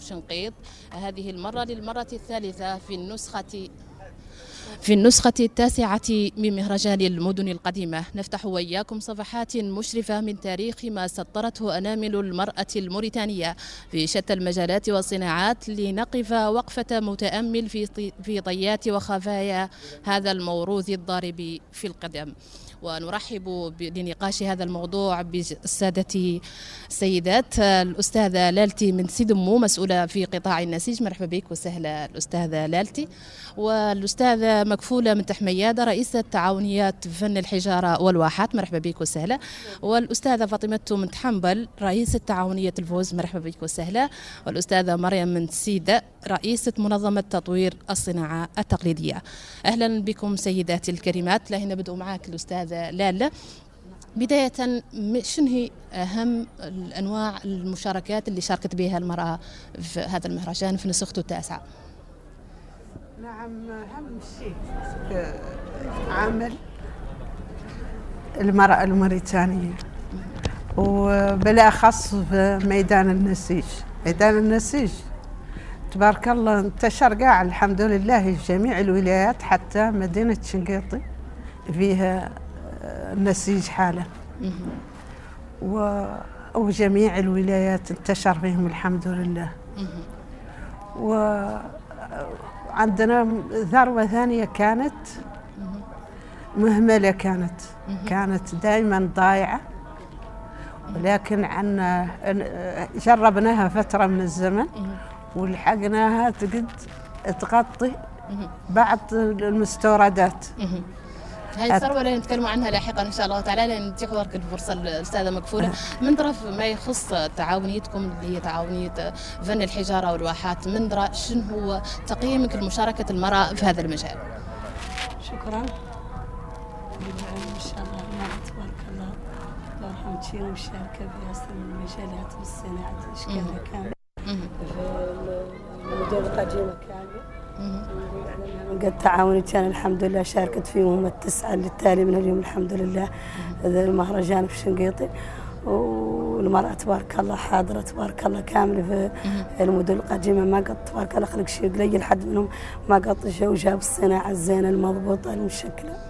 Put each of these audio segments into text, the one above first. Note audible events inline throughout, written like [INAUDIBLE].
شنقيط هذه المرة للمرة الثالثة في النسخة في النسخة التاسعة من مهرجان المدن القديمة. نفتح وإياكم صفحات مشرفة من تاريخ ما سطرته أنامل المرأة الموريتانية في شتى المجالات والصناعات لنقف وقفة متأمل في في طيات وخفايا هذا الموروث الضارب في القدم. ونرحب لنقاش هذا الموضوع بالسادة السيدات الأستاذة لالتي من سيدمو مسؤولة في قطاع النسيج. مرحبا بك وسهلا الأستاذة لالتي. والأستاذة مكفولة من تحميادة رئيسة تعاونيات فن الحجارة والواحات. مرحبا بك وسهلا. والأستاذة فاطمة من تحنبل رئيسة تعاونية الفوز. مرحبا بك وسهلا. والأستاذة مريم من سيدة رئيسة منظمة تطوير الصناعة التقليدية. أهلا بكم سيداتي الكريمات. لهنا بدء معك الأستاذة لالا بداية شنو هي أهم الأنواع المشاركات اللي شاركت بها المرأة في هذا المهرجان في نسخته التاسعة؟ نعم أهم شيء عمل المرأة الموريتانية وبالأخص في ميدان النسيج ميدان النسيج تبارك الله انتشر قاع الحمد لله في جميع الولايات حتى مدينة شنقيطي فيها النسيج حالة و وجميع الولايات انتشر فيهم الحمد لله. وعندنا ثروة ثانية كانت مهملة كانت. كانت دائما ضايعة ولكن عنا جربناها فترة من الزمن ولحقناها تقد تغطي بعض المستوردات. هذه الثروة اللي نتكلم عنها لاحقا إن شاء الله تعالى؟ لأن تجي حضرتك الفرصة الأستاذة مكفولة. من طرف ما يخص تعاونيتكم اللي هي تعاونية فن الحجارة والواحات من درا شنو هو تقييمك لمشاركة المرأة في هذا المجال؟ شكرا. إن شاء الله تبارك الله الله يرحم تشير مشاركة في أصل المجالات والصناعات. أشكالها كاملة في المدن القديمة كاملة قد تعاوني كان الحمد لله شاركت فيهم التسعة للتالي من اليوم الحمد لله. هذا المهرجان في شنقيطي. والمرأة تبارك الله حاضرة تبارك الله كاملة في المدن القديمة. ما قد تبارك الله خلق شيء قليل حد منهم ما قد وجاب الصناعة الزينة المضبوطة المشكلة.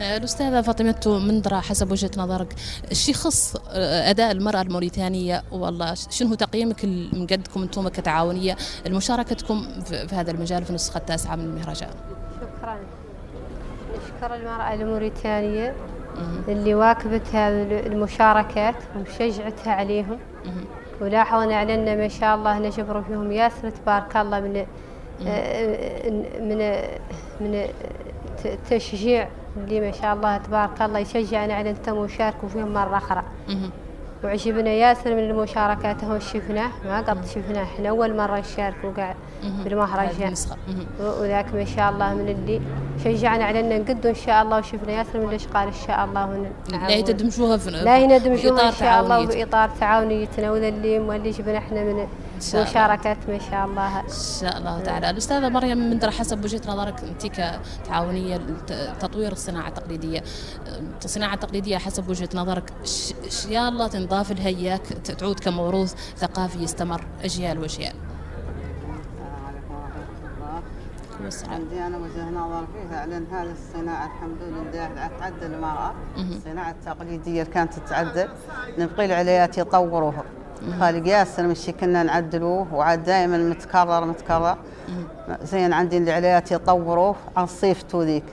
الأستاذة فاطمة مندرة حسب وجهة نظرك الشيء يخص أداء المرأة الموريتانية؟ والله شنو تقييمك من قدكم أنتم كتعاونية؟ لمشاركتكم في هذا المجال في النسخة التاسعة من المهرجان. شكرا. نشكر المرأة الموريتانية اللي واكبت هذه المشاركات ومشجعتها عليهم. ولاحظنا علينا ما شاء الله نجبروا فيهم ياسر تبارك الله من من من تشجيع اللي ما شاء الله تبارك الله يشجعنا على أنتم وشاركوا فيهم مرة أخرى. وعجبنا ياسر من المشاركات هم شفناه ما قد شفناه إحنا أول مرة نشارك وقاعد بالمهرجان وذاك ما شاء الله من اللي شجعنا على أن نقدوا إن شاء الله وشفنا ياسر من الاشغال إن شاء الله. لا تدمجوها في لا ندمجوها إن شاء الله باطار تعاونيتنا. وذا اللي جبنا إحنا من مشاركات ما شاء الله. إن شاء الله تعالى. الاستاذه مريم من ترى حسب وجهة نظرك أنت كتعاونية تطوير الصناعة التقليدية الصناعة التقليدية حسب وجهة نظرك يا الله تنضاف لها اياك تعود كموروث ثقافي يستمر أجيال وأجيال؟ عندي أنا وجهة نظر فيها. لأن هذه الصناعة الحمد لله تعدل المراه الصناعة التقليدية كانت تتعدل نبقي العليات يطوروها خالق ياسر مشي كنا نعدلوه وعاد دائما متكرر متكرر. زين عندي العليات يطوروه عن صيفته ذيك.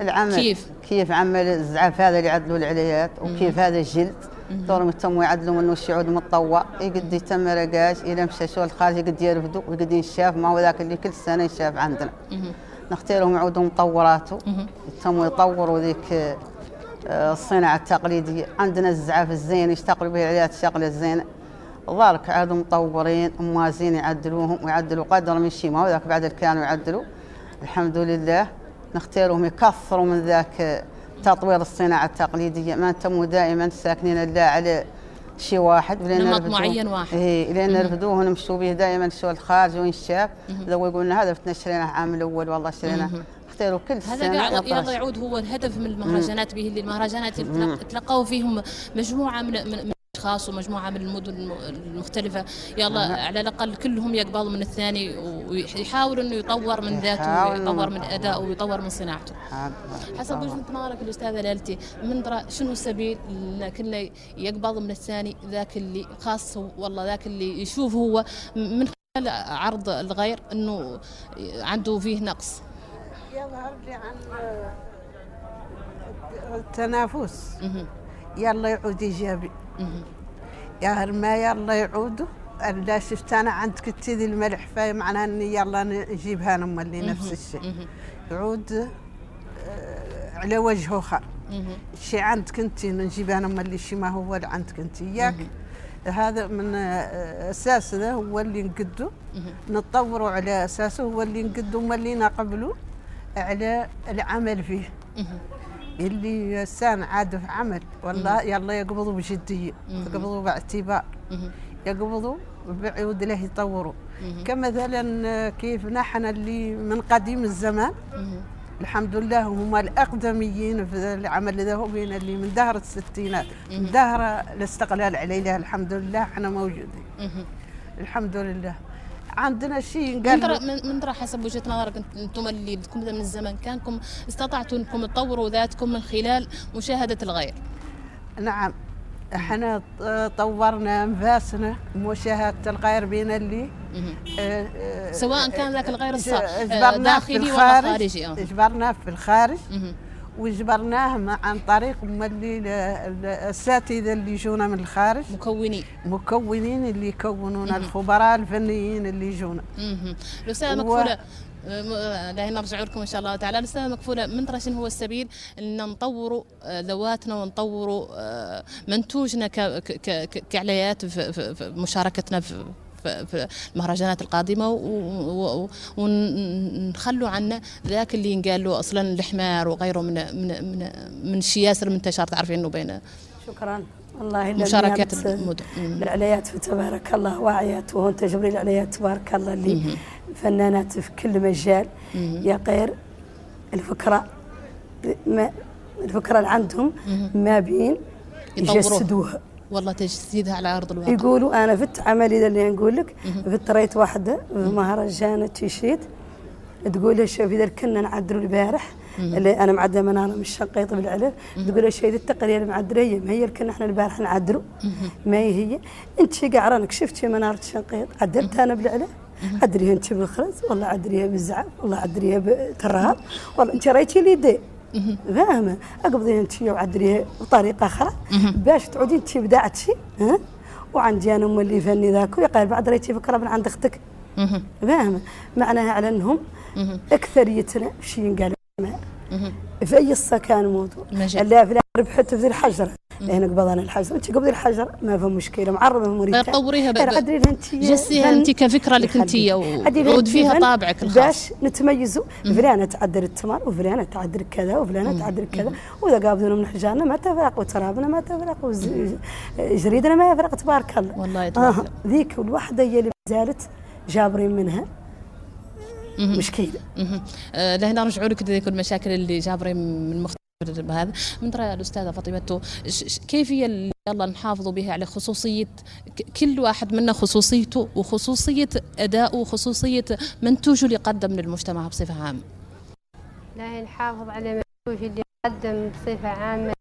العمل. كيف؟ كيف عمل الزعاف هذا اللي يعدلوا العليات وكيف هذا الجلد. دورهم يتموا يعدلوا منه الشعود متطوع. يقد يتم رقاش إلى مشى شو الخارج يقد يرفدوا ويقد ينشاف. ما هو ذاك اللي كل سنة ينشاف عندنا. نختارهم يعودوا مطوراته. يتموا يطوروا ذيك الصناعة التقليدية. عندنا الزعاف الزين يشتغلوا به العليات الشغلة الزينة ظلك عادوا مطورين موازين يعدلوهم ويعدلوا قدر من شيء. ما هو ذاك بعد كانوا يعدلوا؟ الحمد لله. نختارهم يكثروا من ذاك تطوير الصناعة التقليدية. ما تموا دائما ساكنين الا على شيء واحد نمط معين واحد. اي لين نرفدوه ونمشوا به دائما شو الخارج والشاب لو يقولنا هذا فتنا شريناه عام الأول والله شريناه. اختاروا كل هذا قاعد يعود هو الهدف من المهرجانات به اللي المهرجانات تلقوا فيهم مجموعة من, من خاص ومجموعة من المدن الم- المختلفة. يلا على الأقل كلهم يقبلوا من الثاني ويحاول إنه يطور من ذاته ويطور من أدائه ويطور من صناعته. حسب وجهة نظرك الأستاذة ليلتي من درا شنو السبيل كله يقبض من الثاني ذاك اللي خاص والله ذاك اللي يشوف هو من خلال عرض الغير إنه عنده فيه نقص. يظهر لي عن التنافس. يلا يعود إيجابي. يا ما يلا يعودوا. لا شفت أنا عندك تيذي الملح فاي معناها إني يلا نجيبها أنا اللي نفس الشيء. يعود آه، على وجه آخر. شيء عندك أنت نجيبها أنا اللي شيء ما هو اللي عندك أنت إياك. هذا من آه، أساس ذا هو اللي نقده نتطوروا على أساسه هو اللي نقده أم اللي قبله على العمل فيه. اللي السان عاد في عمل. والله يلا يقبضوا بجدية يقبضوا باعتبار. يقبضوا بعود له يطوروا. كمثلا كيف نحن اللي من قديم الزمان. الحمد لله هم الأقدميين في العمل ذا هو بين اللي من دهر الستينات من دهر الاستقلال علينا. الحمد لله إحنا موجودين. الحمد لله. عندنا شيء من قال ترى من من ترى حسب وجهة نظرك أنتم اللي بدكم من الزمن. كانكم استطعتوا انكم تطوروا ذاتكم من خلال مشاهدة الغير. نعم. إحنا طورنا انفاسنا مشاهدة الغير بين اللي. آه، آه، سواء كان ذاك الغير الص- آه، داخلي ولا الخارج. خارجي آه. جبرناه في الخارج. مهم. وجبرناه مع- عن طريق ال- الاساتذه اللي يجونا من الخارج. مكونين. مكونين اللي يكونون الخبراء الفنيين اللي يجونا. مهم. الأستاذة و- مكفولة آه، م- آه، لا نرجع لكم إن شاء الله تعالى. الأستاذة مكفولة من ترى شنو هو السبيل أن نطوروا آه، ذواتنا ونطوروا آه، منتوجنا كعليات في مشاركتنا في في- المهرجانات القادمة ونخلوا عنا ذاك اللي ينقال له أصلا الحمار وغيره من من من من الشياسر المنتشر تعرفين إنه بين شكرا. والله مشاركات المدن. العليات فتبارك الله واعيات وهون تجبري العليات تبارك الله اللي فنانات في كل مجال. يا غير الفكرة ما الفكرة اللي عندهم ما بين. يجسدوها. والله تجسيدها على أرض الواقع. يقولوا أنا فت عملي اللي نقول لك. فت ريت واحدة مهرجان تيشيت تقول لي شوفي ذا كنا نعدلوا البارح اللي أنا معدله مناره من الشنقيط بالعلف. تقول شوفي ذا التقريه المعدله هي ما هي اللي كنا إحنا البارح نعدلوا؟ ما هي هي؟ أنت شي قعرانك شفتي منارة الشنقيط عدلت أنا بالعلف؟ عدريها أنت بالخرز والله عدريها بالزعف والله عدريها بالترهاب والله أنت ريتي لي دي. فاهمه أقبضي أنت وعدريها بطريقه أخرى باش تعودي انت بدعتي ها وعندي أنا أم اللي فني ذاك ويقال بعد ريتي فكره من عند أختك. فاهمه معناها على أنهم. أكثريتنا شي مهم. في أي قصه كان موضوع. اللي في الآخر ربحت في ذي الحجره هنا قبضنا الحجره أنت قبضي الحجره ما في مشكلة. معربه في موريتانيا طوريها ب- غير ب- عدري لها أنت جسيها أنت كفكرة لك أنت وعود فيها طابعك الخاص. باش نتميزوا فلانة تعدل التمر وفلانة تعدل كذا وفلانة تعدل كذا. وإذا قابلونا من حجارنا ما تفرق وترابنا ما تفرق وجريدنا ما يفرق تبارك الله. والله تبارك آه ذيك الوحدة هي اللي زالت جابرين منها. مشكله مهم. آه، لهنا نرجعوا لك ذيك المشاكل اللي جابرين من مختلف هذا من ترى الاستاذه فاطمة كيف هي اللي يلا نحافظوا بها على خصوصية كل واحد منا خصوصيته وخصوصية ادائه وخصوصية منتوجه اللي قدم للمجتمع بصفة عامة؟ لا نحافظ على منتوج اللي يقدم بصفة عامة.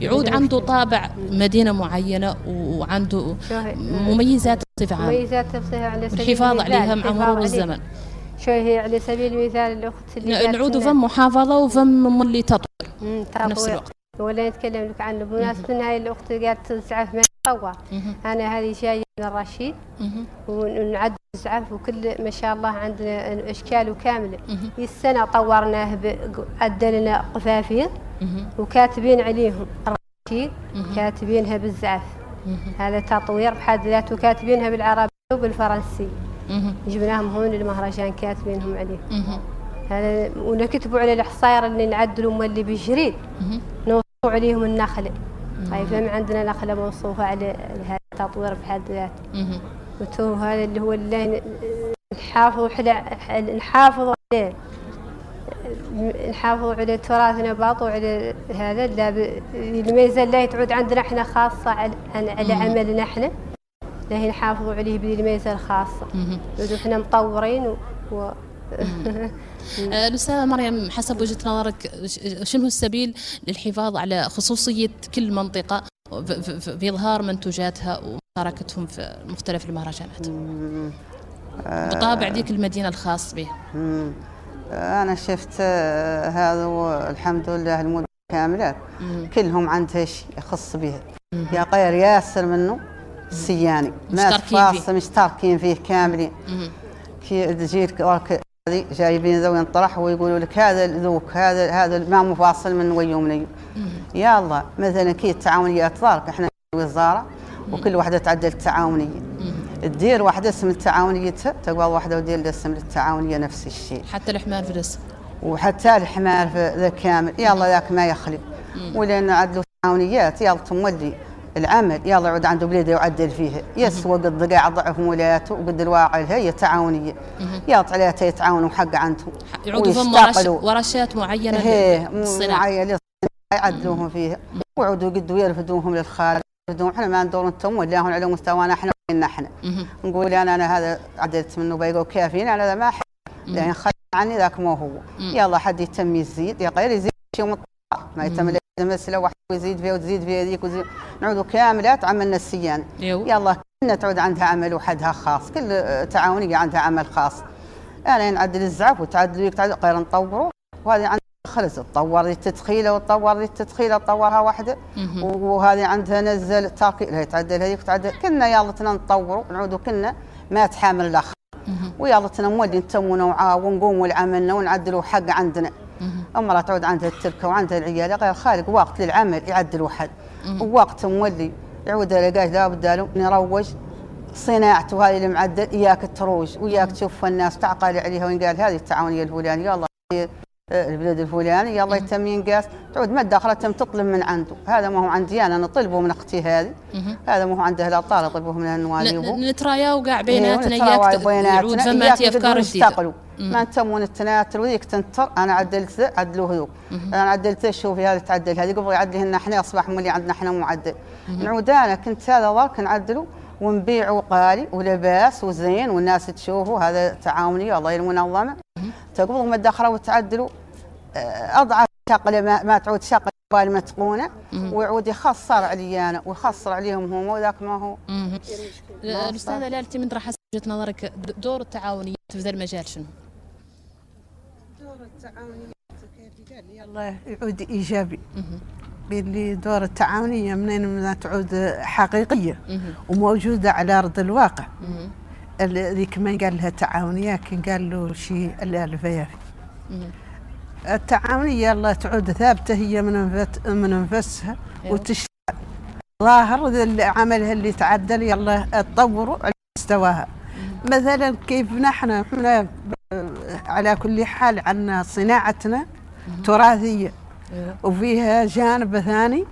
يعود عنده طابع مدينة معينة وعنده مميزات بصفة عامة. مميزات سبيل والحفاظ المثال عليها مع الحفاظ مرور. الزمن. شو هي على سبيل المثال الأخت اللي نعود لنا- فم محافظة وفم اللي تطور في نفس. الوقت. ولا نتكلم لك عنه. بمناسبة هاي الأخت قاعدة تزعف ما تطور مهم. أنا هذه جاية من الرشيد. ونعد زعف وكل ما شاء الله عندنا اشكاله كاملة. مهم. السنة طورناه عدلنا قفافين. مهم. وكاتبين عليهم الرشيد كاتبينها بالزعف. هذا تطوير بحد ذاته. كاتبينها بالعربية وبالفرنسية. مهم. جبناهم هون للمهرجان كاتبينهم عليه. هذا ونكتبوا على الحصاير اللي نعدلوا هم اللي بالجريد مهم. نوصفوا عليهم النخلة هاي فهم عندنا نخلة موصوفة على هذا التطوير بحد ذاته. وتو هذا اللي هو اللي نحافظ حلا نحافظ عليه نحافظوا على تراثنا باط وعلى هذا. الميزة اللي تعود عندنا إحنا خاصة على, على عملنا إحنا. لا نحافظوا عليه بهذه الميزه الخاصة. لأنه إحنا مطورين و, و... آه، الأستاذة مريم حسب وجهة نظرك ش- شنو السبيل للحفاظ على خصوصية كل منطقة في إظهار منتوجاتها ومشاركتهم في مختلف المهرجانات؟ بطابع ذيك المدينة الخاص به مم. أنا شفت آه، هذا والحمد لله المدن كاملات مم. كلهم عندها شيء يخص بها. يا غير ياسر منه. مشتركين فيه. تفاصل مشتركين فيه كاملين. كي تجيك هذه جايبين ذوي انطرح ويقولوا لك هذا الذوك هذا هذا ما مفاصل من ويا ومن يا الله مثلا كي التعاونيات ظهرك إحنا وزارة وكل واحدة تعدل التعاونية. تدير واحدة اسم التعاونيتها تقبل واحدة ودير الاسم للتعاونية نفس الشيء. حتى الحمار في الاسم. وحتى الحمار في ذا كامل. يلا ذاك ما يخلي. ولأن عدلوا تعاونيات يلا تمولي العمل يلا يعود عنده بليده يعدل فيها يسوى قد قاع ضعف مولاته وقد الواقع هي تعاونيه يلا عليها يتعاونوا حق عندهم يعودوا فم ويشتغلوا. ورشات معينة هي للصناعة. معين يعدلوهم فيها. ويعودوا قدوا يرفدوهم للخارج يرفدوهم إحنا ما ندور أنتم ولا هم على مستوانا إحنا وين إحنا. نقول أنا أنا هذا عدلت منه بيقول كافيين أنا هذا ما أحب. لأن خلي عني ذاك مو هو. يلا حد يتم يزيد يا غير يزيد شيء ما يتم إلا مسألة واحد ويزيد فيها وتزيد فيها ذيك وزيد نعودوا كاملات عملنا السيان. يلا كلنا تعود عندها عمل وحدها خاص. كل تعاونية عندها عمل خاص. أنا نعدل الزعف وتعدل تعدل غير نطوره وهذه عندها خلص تطور التدخيلة وتطور التدخيلة تطورها واحدة. وهذه عندها نزل تاقي لا تعدل هذيك وتعدل. كنا يلا تنا نطوروا نعودوا كنا ما تحامل الآخر. ويلا تنا مولي نتمونا ونقوموا لعملنا ونعدلوا حق عندنا. لا تعود عندها التركه وعندها العيال غير خالق وقت للعمل يعدلوا حد ووقت مولي يعود لقاش لابد له نروج صناعته هذه المعدل إياك تروج وياك تشوف الناس تعقل عليها وين قال هذه التعاونية الفلانية يلا. البلد الفلاني يلا يتم ينقاس تعود ما داخلة تم تطلب من عنده. هذا ما هو عندي أنا نطلبه من أختي هذه. هذا ما هو عنده لا طالب يطلبوه من النواليبه ن- نترايا وقاع بيناتنا إيه، ونتراوى اياك يعود فماتي أفكار جديدة. ما انتمون التناتر وذيك تنتر أنا عدلت عدلوا هذوك أنا عدلت شوفي هذا تعدل؟ هذه قبل يعدلهن إحنا أصبح مولي عندنا إحنا معدل. نعود أنا كنت هذا ضرك نعدله ونبيعوا قالي ولباس وزين والناس تشوفوا هذا تعاوني الله المنظمة. تقبل ما تدخلوا وتعدلوا. أضعف شقلة ما, ما تعود شقلة بال متقونه ويعود يخسر علي أنا ويخسر عليهم هم وذاك ما هو. الاستاذه لالتي من راح وجهة نظرك دور التعاونيات في ذا المجال شنو؟ الله يعود إيجابي. باللي دور التعاونية منين ما تعود حقيقية وموجودة على أرض الواقع. ال- ذيك ما قال لها تعاونية كان قال له شيء الفيافي التعاونيه الله تعود ثابتة هي من من انفسها أيوة. وتشتغل ظاهر عملها اللي تعدل يلا تطوروا على مستواها. مثلا كيف نحن إحنا على كل حال عندنا صناعتنا تراثية وفيها جانب ثاني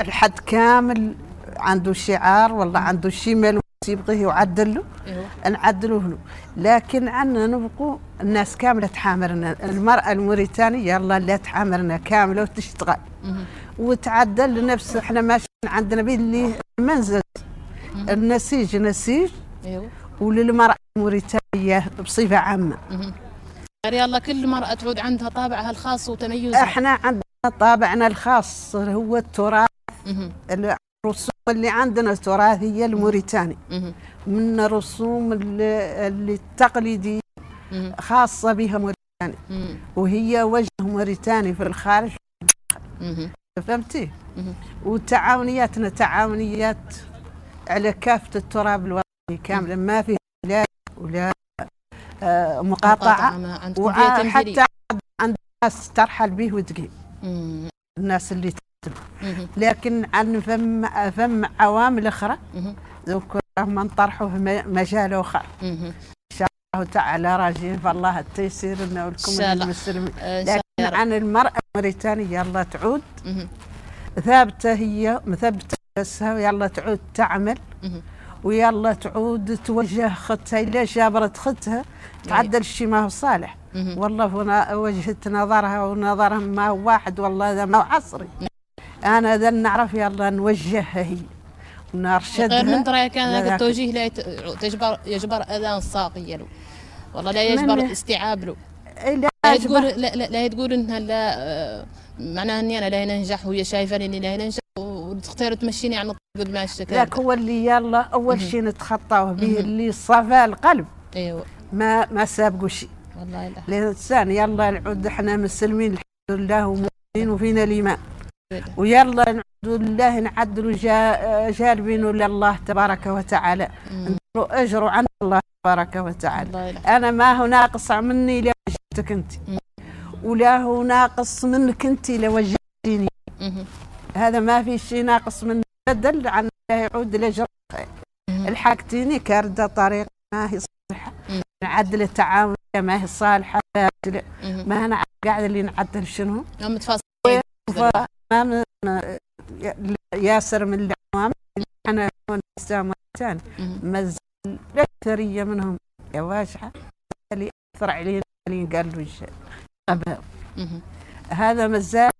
الحد كامل عنده شعار والله عنده شيء مال يبغيه يعدل له؟ إيوه. نعدلوه له لكن عندنا نبقوا الناس كاملة تحامرنا. المرأة الموريتانية يلا لا تحامرنا كاملة وتشتغل. وتعدل لنفس إحنا ماشيين عندنا باللي المنزل النسيج نسيج. إيوه. وللمرأة الموريتانية بصفة عامة. يعني يلا كل مرأة تعود عندها طابعها الخاص وتميزها. إحنا عندنا طابعنا الخاص. هو التراث. الرسوم اللي عندنا التراثيه الموريتاني. من الرسوم اللي, مهم. خاصة بها موريتاني. وهي وجه موريتاني في الخارج. فهمتي. وتعاونياتنا تعاونيات على كافة التراب الوطني كاملا ما فيها لا ولا آه، مقاطعة. وحتى عند الناس ترحل به وتقيل مهم. الناس اللي. لكن عن فم فم عوامل أخرى مهم. ذكر من طرحوا في مجال آخر مهم. الله تعالى راجين فالله التيسير لنا ولكم شاء. المسلمين شاء لكن. عن المرأة الموريتانية يلا تعود مهم. ثابتة هي مثبتة نفسها ويلا تعود تعمل. ويلا تعود توجه خدتها إلا جابرت خدتها تعدل الشيء ما هو صالح. والله وجهت نظرها ونظرهم ما هو واحد والله هذا ما هو عصري أنا ذا نعرف يلا نوجهها هي ونرشدها. غير من دراية كان هذا التوجيه لا تجبر يجبر اذان الساقي له والله لا يجبر من- استيعاب له لا. تقول لا, لا, لا تقول إنها لا آه، معناها إني أنا لا ننجح وهي شايفة إني لا ننجح وتختار تمشيني عن الطريق ما اشتكى ذاك هو اللي يلا أول شيء نتخطاه به اللي صفى القلب. أيوه. ما ما سابقوا شيء. والله لا. الإنسان يلا نعود إحنا مسلمين الحمد لله ومؤمنين وفينا الإيمان. ويلا. نعود لله نعدلوا جا جالبين لله تبارك وتعالى. نديروا أجر عند الله تبارك وتعالى. أنا ما هو ناقص مني لوجهتك أنت. مم. ولا هو ناقص منك أنت لوجهتيني مهم. هذا ما في شيء ناقص منه بدل عن الله يعود مهم. الحاجتيني كاردة طريقة ما هي صالحة. مم. نعدل التعامل ما هي. مهم. ما أنا قاعد اللي نعدل شنو؟ هم متفاصلين فما من ياسر من العوام الاسلام والثاني مهم. مازال الأكثرية منهم يا واجحة اللي أثر علينا اللي قال مهم. هذا مازال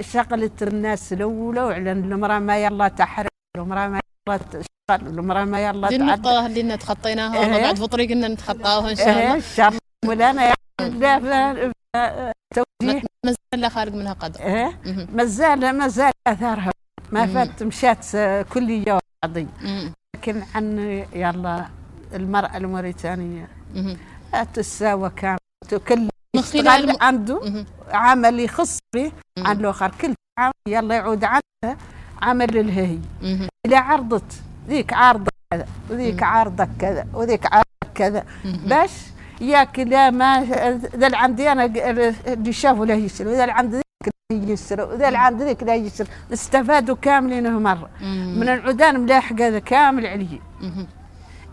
شغلة الناس الأولى وعلى المرأة ما يلا تحرر المرأة ما يلا تشتغل المرأة ما يلا دي تعدل. النقطة اللي تخطيناها والله إيه. بعد في طريقنا نتخطاها إن شاء إيه، الله إن شاء الله. مولانا لا ف- ف- توجيه ما زال لا خارج منها قدر مهم. مازال مازال أثارها ما. فات مشات كلية وقضية مهم. لكن عن يلا المرأة الموريتانية مهم. لا تساوى كامل كل يشتغل الم- عنده. عمل يخص به. عن الآخر كل عمل يلا يعود عنها عمل للهي مهم. إذا عرضت ذيك عارضة كذا وذيك عارضه كذا وذيك عارضه كذا. باش ياك لا ما ذا اللي عندي أنا اللي شافوا له يسر وذا اللي عند ذيك لا يسر وذا اللي عند ذيك لا يسر استفادوا كاملين مرة. من العدان ملاحق هذا كامل عليه مهم.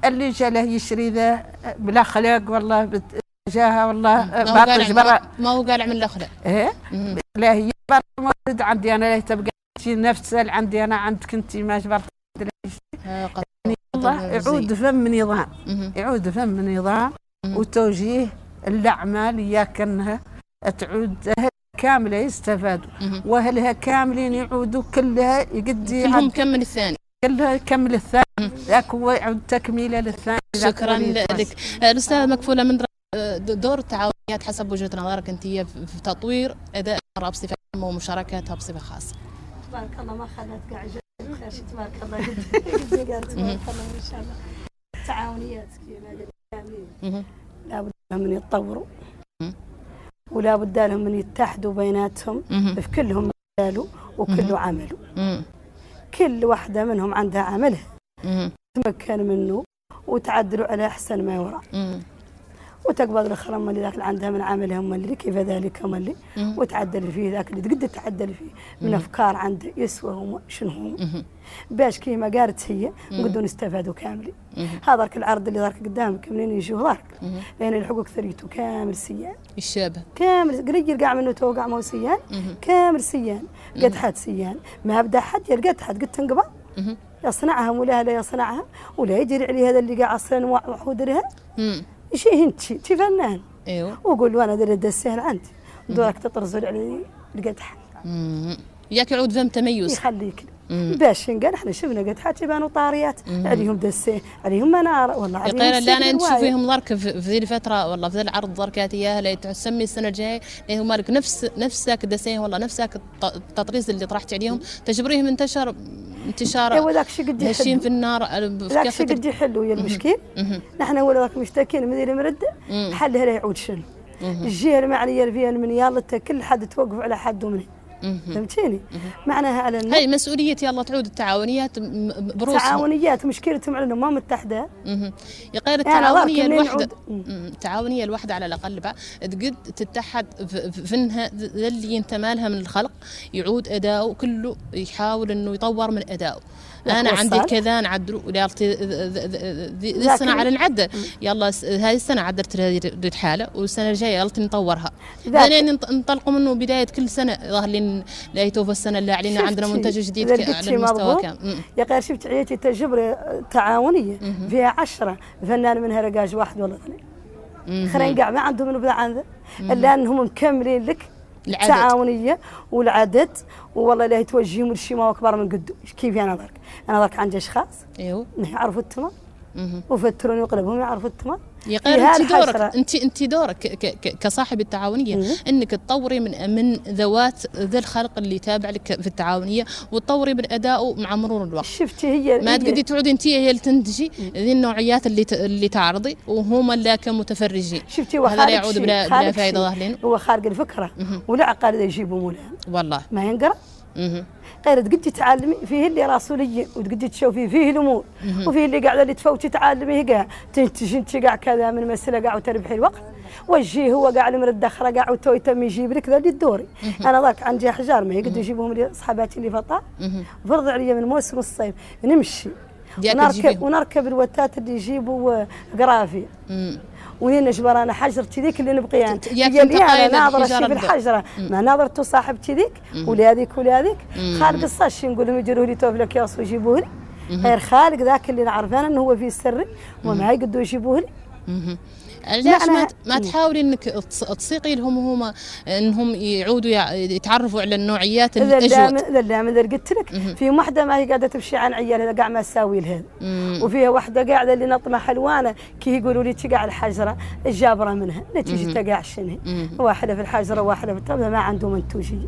اللي جا له يشري ذا بلا خلاق والله جاها والله ما هو باطش برا ما هو قال من الاخلاق إيه. لا هي برا مولد عندي أنا لا تبقى نفس اللي عندي أنا عندك أنت ما جبرت. آه، قد- الله يعود فم نظام. يعود فم نظام. وتوجيه الاعمال اياك انها تعود أهل كامله يستفادوا. واهلها كاملين يعودوا كلها يقدي كلهم كمل الثاني كلها يكمل الثاني ذاك هو يعود تكميله للثاني شكرا. لك الاستاذه مكفوله من آه، دور التعاونيات حسب وجهه نظرك انت هي في تطوير اداء المراه بصفه عامه ومشاركاتها بصفه خاصه تبارك الله ما خلت شي تبارك الله قد قالت تبارك الله ما شاء الله تعاونيات كيما قلت. لابد لهم من يتطوروا. ولا بد لهم من يتحدوا بيناتهم. في كلهم مجاله وكله مهم. كل واحدة منهم عندها عملها. تمكن منه وتعدلوا على أحسن ما يرى وتقبض الأخرى اللي ذاك اللي عندها من عملها هم اللي كيف ذلك هم اللي. وتعدل فيه ذاك اللي تقدر تعدل فيه من أفكار عنده يسوى هم شنو هم. باش كيما قالت هي نقدروا نستفادوا كاملين. مهم. هذا العرض اللي ذاك قدامك منين يجوا ذاك. لأن الحقوق ثريته كامل سيان. الشابه كامل قليل قاع منه توقع مو سيان. مهم. كامل سيان. قد حد سيان. ما بدا حد يلقى حد قد تنقبض. يصنعها ولا لا يصنعها ولا يجري عليه هذا اللي قاع أصلا وحود شيء انت شي فنان. إيوه. وقول له أنا درت السهل عندي دورك تطرزل علي القدح. ياك يعود فهم تميز. يخليك. باش قال إحنا شفنا قدحات يبانوا طاريات عليهم دسه عليهم منارة والله عليهم يقينا لا أنا سهل انت وايد. فيهم ضرك في ذي الفترة والله في ذي العرض ضركات اياها اللي تسمي السنة الجاية اللي هم لك نفس نفسك دسين والله نفسك التطريز اللي طرحت عليهم تجبريهم انتشر ايوا انتشار ذاك شي قد يحلوا في النار في ذاك شي كافة قد يحلوا يا المشكين مهم. نحن ولا ذاك مشتاكين من مم. حلها لا يعود شنو. الجهه المعنيه فيها من يلا كل حد توقف على حد ومنه. فهمتيني؟ معناها على هاي مسؤولية يلا تعود التعاونيات م- م- بروسهم تعاونيات مشكلتهم على انهم ما متحدة. مهم. يقير يعني الله التعاونية الوحده. التعاونية الوحدة على الأقل بقى. تقد تتحد ذا اللي ينتمى لها من الخلق. يعود أداؤه كله يحاول إنه يطور من أداؤه. أنا عندي. كذا نعدلوا ولا ذي- ذي- ذي- ذي لكن- السنة على نعدل يلا هذه السنة عدلت هذه الحاله والسنة الجاية يلا نطورها ننط- ننطلقوا منه بداية كل سنة. ظهر لي لا يتوفى السنة اللي علينا عندنا منتج جديد على المستوى؟ كامل. يا غير شفت عيتي تجربة تعاونية. فيها عشرة. فنان منها رقاش واحد ولا اثنين. خرين قاع ما عندهم من بدا عن ذا إلا أنهم مكملين لك العدد. تعاونية والعدد. والله لا توجههم لشي ما هو أكبر من قدو. كيف أنا ذاك أنا ذاك عندي أشخاص إيوه. يعرفوا التمر. وفتروني وقلبهم يعرفوا التمر. يا في غير انت. دورك. انت انت دورك ك- ك- كصاحب التعاونية. مم. أنك تطوري من من ذوات ذا الخلق اللي تابع لك في التعاونية وتطوري من أدائه مع مرور الوقت. شفتي هي ما تقدري تعودي انت هي اللي تنتجي ذي النوعيات اللي اللي تعرضي وهم اللي كمتفرجين. شفتي هو هذا لا خالق يعود بلا, بلا فائده. ظاهرين. هو خارق الفكرة. اذا يجيبوا مولانا والله. ما ينقرأ. غير تقدي تعلمي فيه اللي راسوليين وتقدي تشوفي فيه الأمور. وفيه اللي قاعدة اللي تفوتي تعلمي كاع تنتج انت كاع كذا من مسألة كاع وتربحي الوقت. وجهي هو قاع المرد أخرى كاع وتو يتم يجيب لك ذا اللي تدوري. أنا ذاك عندي أحجار ما يقدروا يجيبوهم لي صحاباتي اللي فطا. فرض عليا من موسم الصيف نمشي. ونركب. ونركب الوتات اللي يجيبوا آه، قرافي. ونين نجبر أنا حجرتي ذيك اللي نبقي أنا ت- ياك هي اللي أنا ناظرة شي في. الحجرة. ما ناظرته صاحبتي ذيك ولا هذيك. خالق الصاش نقول لهم يديروا لي توب لك ياصوا يجيبوه لي غير خالق ذاك اللي نعرف أنا إنه هو في سري وما يقدروا يجيبوه لي. ليش ما ما. تحاولي إنك تسيقي لهم هم إنهم يعودوا يع- يتعرفوا على النوعيات إذا لا لا من قلت لك في واحدة ما هي قاعدة تمشي عن عيالها كاع ما تساوي لهذا مم. وفيها واحدة قاعدة اللي نطمه حلوانة كي يقولوا لي تقع الحجرة الجابرة منها. نتيجه كاع شنو. واحدة في الحجرة وواحده في ما عندهم منتوجيه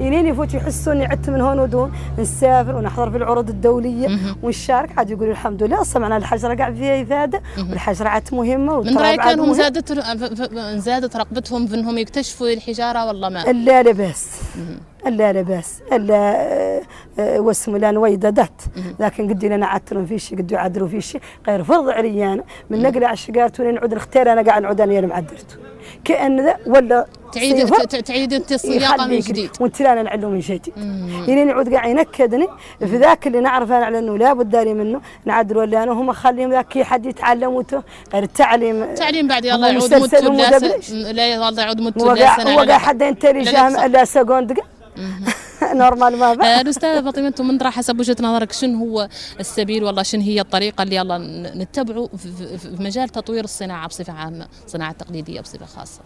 ينين يفوت يحسوا اني عدت من هون ودون نسافر ونحضر في العروض الدولية. ونشارك عاد يقولوا الحمد لله سمعنا الحجرة قاعد فيها إفادة والحجرة عاد مهمة. من رأيك انهم. زادت زادت رغبتهم في انهم يكتشفوا الحجارة والله ما الا لا بأس ألا لا باس ألا آه، آه، واسم لا نويددت لكن قد لنا عترون في شيء قد يعدلوا في شيء غير فرض علي أنا من نقلع الشقات ولا نعود نختار أنا قاعد نعود أنا اللي معدلته كأن ذا ولا تعيد تعيد انت الصياغه من جديد. وانت لا نعلو من جديد. يعني نعود قاعد ينكدني في ذاك اللي نعرف أنا على أنه لابد داري منه. نعدل ولا أنا هم خليهم ذاك حد يتعلم غير التعليم التعليم بعد يلا يعود مدته لا يلا يعود قاعد سنه هو قاعد. حد intelligemment لا لا seconde [LAUGHS] normale ما بقى آه، الأستاذة فاطمة أنتم من حسب وجهة نظرك شنو هو السبيل؟ والله شنو هي الطريقة اللي يلا ن- نتبعه في- مجال تطوير الصناعة بصفة عامة الصناعة التقليدية بصفة خاصة.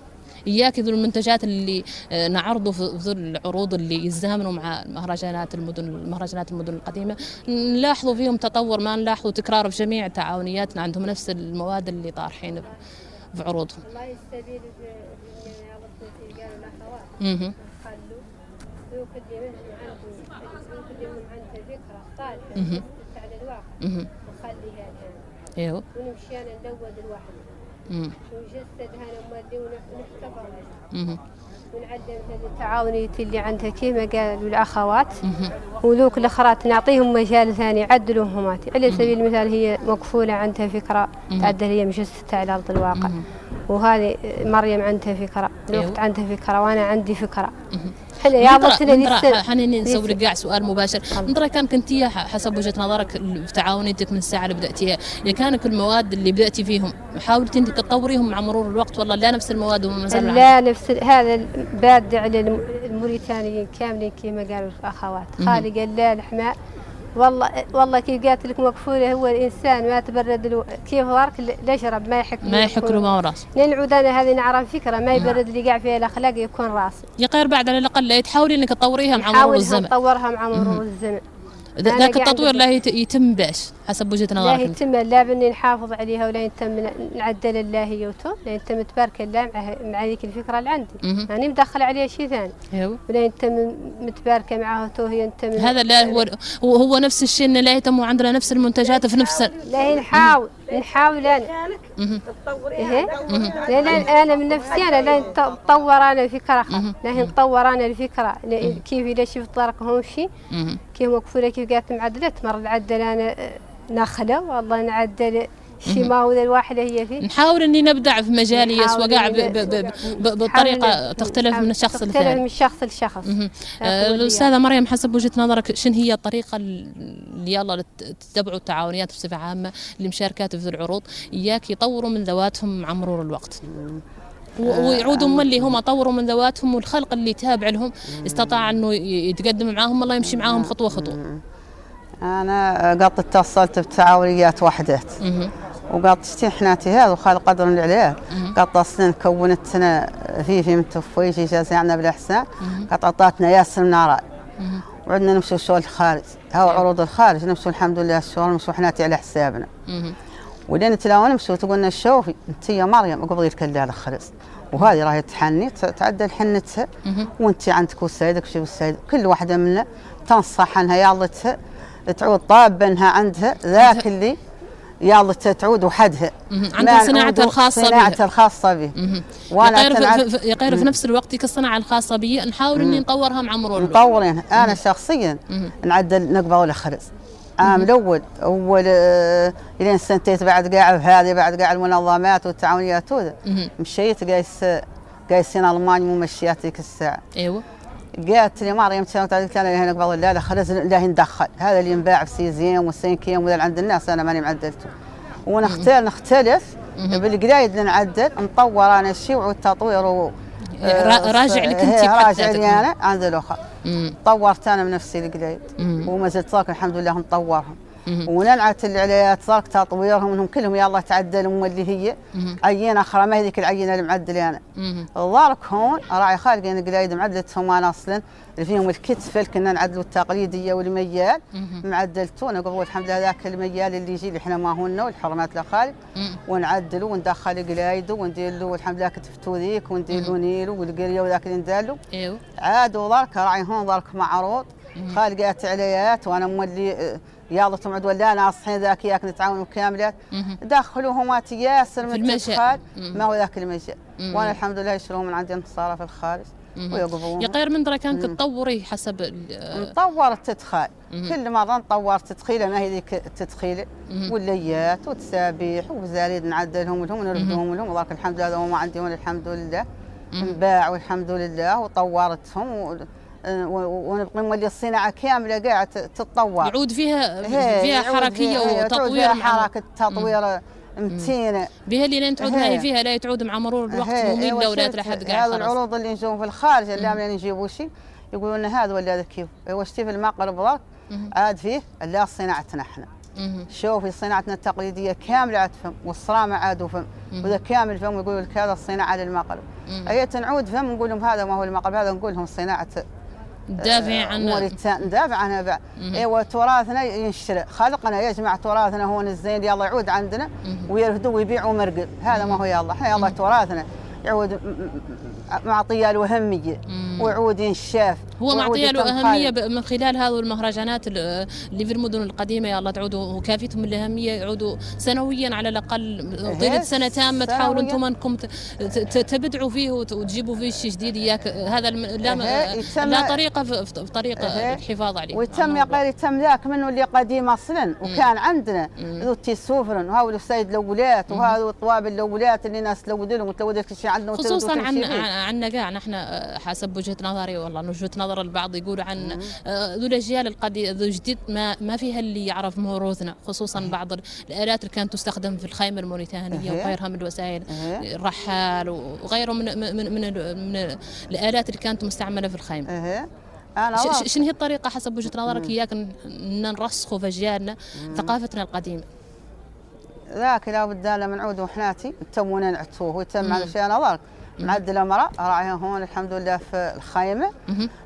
إياك ذو المنتجات اللي آه، نعرضه في ذو العروض اللي يزامنوا مع مهرجانات المدن مهرجانات المدن القديمة. نلاحظوا فيهم تطور ما نلاحظوا تكرار في جميع تعاونياتنا عندهم نفس المواد اللي طارحين في عروضهم والله السبيل اللي أنا ربطت قالوا الاخوات مهم. خلوا ذوك اللي من عنده ذوك اللي من عنده صالحه على الواقع. وخليها الان إيوه. ونمشي أنا نلود الواحد مم. ونجسدها أنا مودي ونحتفظ. ونعلم التعاونية اللي عندها كيما قالوا الأخوات. وذوك الأخرات نعطيهم مجال ثاني يعدلوا هماتي على سبيل المثال هي مكفولة عندها فكرة تعدل هي مجسدة على أرض الواقع. وهذه مريم عندها فكرة الأخت أيوه. عندها فكرة وأنا عندي فكرة. إحنا يا لسه حنين نسوي لك سؤال مباشر. نطرح كان كنتي حسب وجهة نظرك في تعاونيتك من الساعة اللي بداتيها إذا كانت المواد اللي بداتي فيهم حاولتي انت تطوريهم مع مرور الوقت. والله لا نفس المواد وما زال العمل؟ لا نفس هذا على الم- الموريتانيين كاملين كما قالوا الأخوات. خالق لا الحماء والله والله كيف قالت لك مكفولة هو الإنسان ما تبرد ألو... كيف لا يشرب ما يحك ما يحك له ما هو راس لين عود أنا هذه نعرف فكرة ما يبرد اللي قاع فيها الأخلاق يكون راسي يا غير بعد على الأقل لا تحاولي إنك تطوريها مع مرور الزمن. نطورها مع مرور الزمن. ذاك التطوير لا يت- يتم باش حسب وجهة لا نظرك. هي انت تم لا بني نحافظ عليها ولا يتم نعدل الله يوتو لا يتم تبارك الله مع مع ذيك الفكرة اللي عندي. يعني مدخل عليها شيء ثاني. أيوه. ولا يتم متباركة معها تو هي يتم هذا لا هو هو, نفس الشيء انه لا يتم عندنا نفس المنتجات في نفس لا نحاول نحاول أنا. إيه؟ لا لا أنا من نفسي أنا لا نطور أنا الفكرة. لا نطور أنا الفكرة. كيف اذا شفت طرقهم مهم. كيف مكفولة؟ كيف قالت معدلة؟ مرة نعدل أنا آه، نخلة والله نعدل شي ما هو ذا الواحدة هي فيه. نحاول إني نبدع في مجالي نحاول بطريقة تختلف من نحاول- الشخص تختلف من شخص لشخص. آه، اللي الأستاذة مريم حسب وجهة نظرك شنو هي الطريقة اللي يلا تتبعوا التعاونيات بصفة عامة لمشاركات في العروض إياك يطوروا من ذواتهم مع مرور الوقت. و- ويعودوا هم اللي هم طوروا من ذواتهم والخلق اللي تابع لهم استطاع إنه يتقدم معاهم الله يمشي معاهم خطوة خطوة. أنا قط اتصلت بتعاونيات وحدات مهم. وقط شتي حناتي هذا وخال قدر عليه. قط أصلا كونت أنا في في متوفي شي عندنا بالاحسان قط عطاتنا ياسر من عراء وعندنا نمشوا شغل الخارج. هاو عروض الخارج نمشوا الحمد لله الشغل نمشوا حناتي على حسابنا. ولين تلاوى نمشوا تقول لنا شوفي أنت يا مريم قبضي الكلالة خلص وهذه راهي تحني تعدل حنتها. وأنت عندك وسيدك وشي وسيد كل واحدة منا تنصح عنها يالتها تعود طاب انها عندها ذاك اللي يالتها تعود وحدها. عندها صناعتها الخاصة بها. صناعتها الخاصة به. وأنا يقير في, نفس الوقت ديك الصناعه الخاصة بي. نحاول إني نطورها مع مرور مطورين أنا شخصيا نعدل نقبه ولا خرز. عام الأول أول آه، إلين سنتين بعد قاع هذه بعد قاع المنظمات والتعاونيات. مشيت قايس قايسين ألمانيا ممشيات ذيك الساعة. أيوه. قالت لي مريم كانت قالت أنا هنا قبل لا لا خرز لا ندخل. هذا اللي ينباع بسيزيم والسينكيم وذا اللي عند الناس أنا ماني معدلته. ونختار نختلف بالقلايد اللي نعدل نطور أنا الشيء والتطوير و را- راجع لك هي راجع لي. أنا عند الآخر. طورت أنا من نفسي القلايد مم. وما زلت الحمد لله نطورهم. وننعت العليات صارك تطويرهم إنهم كلهم يلا تعدلوا اللي هي. عينة أخرى ما هي ذيك العينة اللي معدله أنا. ظهرك هون راعي خالقين قلايد معدلتهم أنا أصلا. اللي فيهم الكتف كنا نعدلوا التقليديه والميال. معدلتونا قبل الحمد لله ذاك الميال اللي يجي اللي إحنا ما هن والحرمات لخالق. ونعدلوا وندخل قلايده وندير له الحمد لله كتفتو ذيك وندير له نيلو والقرية وذاك اللي ندار له إيوه. عاد وظهرك راعي هون ظهرك معروض. خالقات عليات وأنا مولي يالتهم عدول لا ناصحين ذاك ياك نتعاونوا كاملات مهم. دخلوهم ياسر في من مم. ما هو ذاك المجال. وأنا الحمد لله يشترون من عندي انتصاره في الخارج. ويقبضون يا غير من درا كانك تطوري حسب نطور التدخال كل مره نطور تدخيله ما هي ذيك التدخيله والليات وتسابيح وزاريد نعدلهم لهم ونردهم لهم وذاك الحمد لله هذا ما عندي وأنا الحمد لله انباع والحمد لله وطورتهم ونبقى نولي الصناعة كاملة قاعدة تتطور. يعود فيها فيها حركية وتطوير فيها حركة تطوير متينة. بها اللي لين تعود. هاي فيها لا تعود مع مرور الوقت ممله ولا شفت لحد قاعد هذا خلاص. العروض اللي نجوم في الخارج اللي عاملين يجيبوا شيء يقولون لنا هذا ولا هذا كيف؟ شتي في المقلب ضرب عاد فيه لا صناعتنا إحنا. شوفي صناعتنا التقليدية كاملة عاد فم والصرامة عاد وفم وذا كامل فم يقولوا لك هذا الصناعة للمقلب هي تنعود فم نقول لهم هذا ما هو المقلب هذا نقول لهم صناعة دافع عن موريتان ندافع عنها بعد أيوه تراثنا ينشر. خلقنا يجمع تراثنا هون الزين يلا يعود عندنا ويرفدوا ويبيعوا مرقب هذا ما هو يلا إحنا يلا تراثنا. يعود معطيه له اهميه ويعود ينشاف هو معطيه له اهميه من خلال هذه المهرجانات ال- اللي في المدن القديمة يا الله تعودوا وكافتهم الاهميه يعودوا سنويا على الأقل طيله إيه، سنة تامة. تحاولوا. أنتم انكم تبدعوا فيه وت- وتجيبوا فيه شيء جديد إياك. هذا لا, إيه، لا طريقة في طريقة إيه. الحفاظ عليه. ويتم يا قير يتم ذاك منه اللي قديم أصلا وكان عندنا ذو التيسوفرن وهاو السيد الاولات وهذا الطواب الاولات اللي ناس تلود لهم وتلود لك شيء عندنا خصوصا عن. عنا كاع نحن آه، حسب وجهة نظري والله وجهة نظر البعض يقولوا عن آه، ذو الأجيال القديمه ذو الجديد ما ما فيها اللي يعرف موروثنا خصوصا بعض ال- الآلات اللي كانت تستخدم في الخيمة الموريتانية. وغيرها من الوسائل. الرحال وغيره من من من, من, ال- من ال- الآلات اللي كانت مستعملة في الخيمة. ش- شنو هي الطريقة حسب وجهة نظرك إياك نرسخوا في أجيالنا ثقافتنا القديمة؟ ذاك لا بد لنا منعود وحناتي تمونا نعتوه ويتم على شيء نظرك معدلة مرة راعيها هون الحمد لله في الخيمة.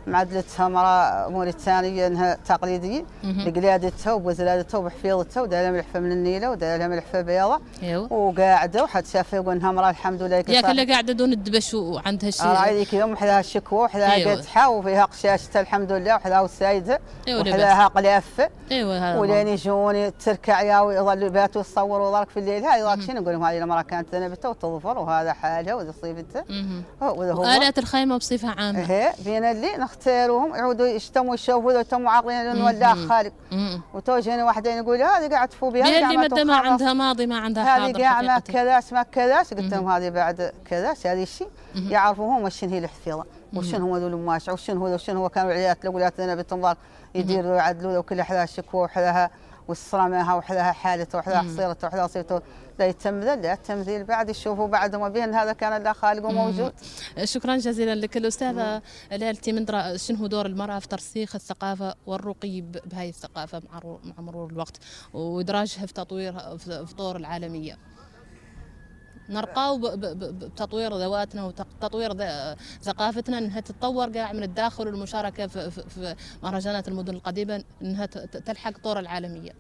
معدلتها مرة موريتانية إنها تقليدية. بقلادتها وبزلادتها وبحفيظتها ودايرها ملحفة من النيلة ودايرها ملحفة بيضة. أيوه وقاعدة وحد شافها يقول إنها مرة الحمد لله ياك اللي قاعدة دون الدبش وعندها شيء راعي ذيك يوم وحدها الشكوى وحدها أيوة. قدحة وفيها قشاشتها الحمد لله وحدها وسايدها أيوة وحدها قلافة. أيوه هذا ولين يجوني تركع يا ويظلوا يباتوا يصوروا ضرك في الليل. هاي ضرك شنو نقول لهم هذه المرأة كانت ذنبتها وتظفر وهذا حالها وذا هو- هو وآلات الخيمة بصفة عامة. إيه بين اللي نختاروهم يعودوا يشتموا يشوفوا ذا يتموا عاقلين لأنه ولا خالق مم. وتوجهني واحدين يقول هذه قاعد تفو بها هي اللي ما. عندها ماضي ما عندها هذه حاضر قاع ما كذاش ما كذاش قلت لهم هذه بعد كذاش هذه الشيء يعرفوا هم وشن هي الحفيظة وشن هم ذول الماشع وشن هو وشن هو كانوا العيالات الاولاد أنا بتنظر يديروا يعدلوا وكل حدا شكوى وحداها والصرامها وحدها حالته وحدها حصيرته وحدها صيته لا يتمثل لا التمثيل بعد يشوفوا بعد ما بين هذا كان الله خالق وموجود شكرا جزيلا لك الأستاذة ليلتي مندرة. شنو دور المرأة في ترسيخ الثقافة والرقي ب- بهاي الثقافة مع رو- مع مرور الوقت؟ وإدراجها في تطوير في في دور ب- بتطوير ذواتنا وتطوير ثقافتنا إنها تتطور قاع من الداخل والمشاركة في, مهرجانات المدن القديمة إنها تلحق طور العالمية.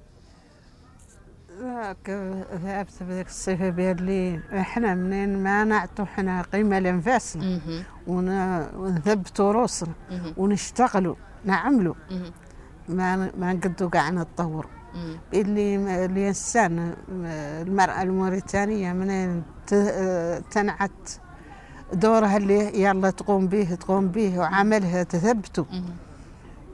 ذاك ذهبت بذيك الصفة بيدلي إحنا منين ما نعطوا إحنا قيمة لانفاسنا ونثبتوا روسنا. ونشتغلوا نعملوا. ما ما نقدوا قاع نتطوروا اللي الإنسان المرأة الموريتانية منين ت- تنعت دورها اللي يلا تقوم به تقوم به وعملها تثبته.